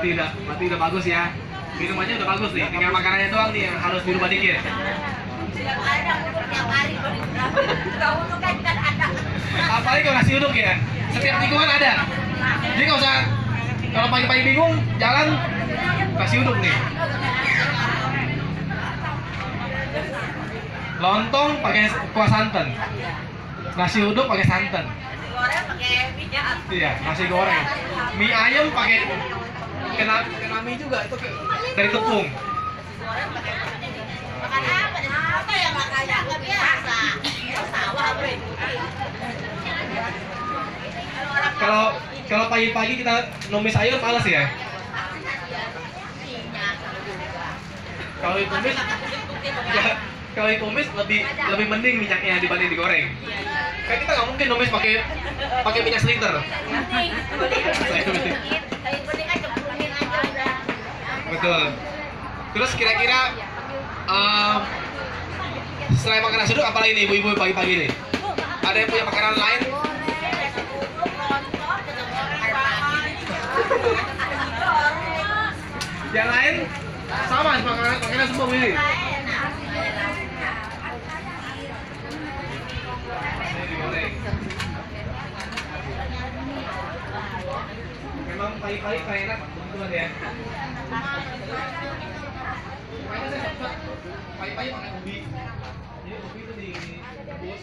Berarti udah, berarti udah bagus ya. Minumannya udah bagus nih, tinggal makanannya doang nih yang harus dirubah dikit. Apalagi kalau nasi uduk ya, setiap tikungan ada. Jadi nggak usah kalau pagi-pagi bingung jalan nasi uduk nih. Lontong pakai kuah santan, nasi uduk pakai santan. Goreng pakai minyak. Iya, nasi goreng. Mie ayam pakai kena kena mie juga itu dari tepung. Makan apa? Apa yang nggak biasa? Sawah. Kalau kalau pagi-pagi kita numis sayur males ya. Kalau ditumis ya, kalau ditumis lebih lebih mending minyaknya dibanding digoreng. Kayak kita nggak mungkin numis pakai pakai minyak seliter. Betul. Terus kira-kira em, selain makan nasi uduk apa lagi nih ibu-ibu pagi-pagi nih? Ada yang punya makanan lain? Yang lain sama makanan makanan semua ini. Memang pagi-pagi kayak enak pagi-pagi itu direbus.